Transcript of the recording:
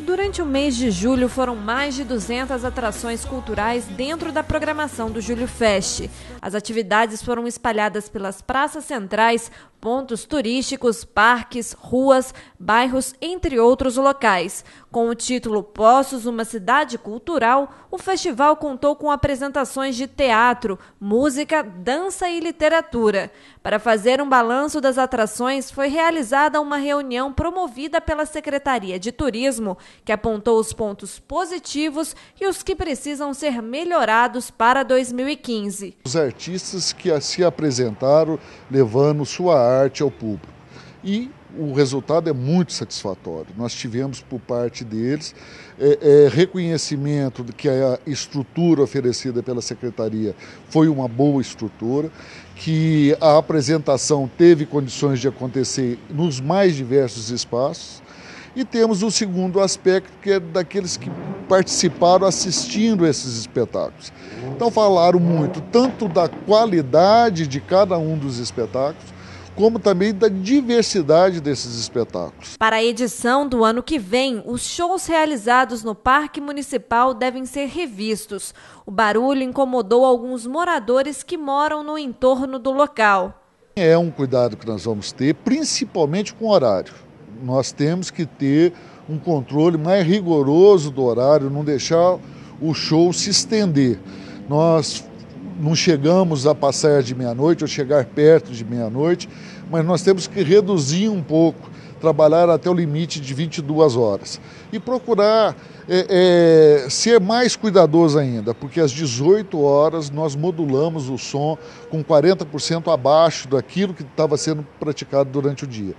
Durante o mês de julho foram mais de 200 atrações culturais dentro da programação do Júlio Fest. As atividades foram espalhadas pelas praças centrais, pontos turísticos, parques, ruas, bairros, entre outros locais. Com o título Poços, uma cidade cultural, o festival contou com apresentações de teatro, música, dança e literatura. Para fazer um balanço das atrações, foi realizada uma reunião promovida pela Secretaria de Turismo, que apontou os pontos positivos e os que precisam ser melhorados para 2015. Os artistas que se apresentaram levando sua arte ao público. E o resultado é muito satisfatório. Nós tivemos por parte deles é, é, reconhecimento de que a estrutura oferecida pela secretaria foi uma boa estrutura, que a apresentação teve condições de acontecer nos mais diversos espaços. E temos o segundo aspecto, que é daqueles que participaram assistindo esses espetáculos. Então, falaram muito tanto da qualidade de cada um dos espetáculos, como também da diversidade desses espetáculos. Para a edição do ano que vem, os shows realizados no Parque Municipal devem ser revistos. O barulho incomodou alguns moradores que moram no entorno do local. É um cuidado que nós vamos ter, principalmente com o horário. Nós temos que ter um controle mais rigoroso do horário, não deixar o show se estender. Nós não chegamos a passar de meia-noite ou chegar perto de meia-noite, mas nós temos que reduzir um pouco, trabalhar até o limite de 22 horas. E procurar é, é, ser mais cuidadoso ainda, porque às 18 horas nós modulamos o som com 40% abaixo daquilo que estava sendo praticado durante o dia.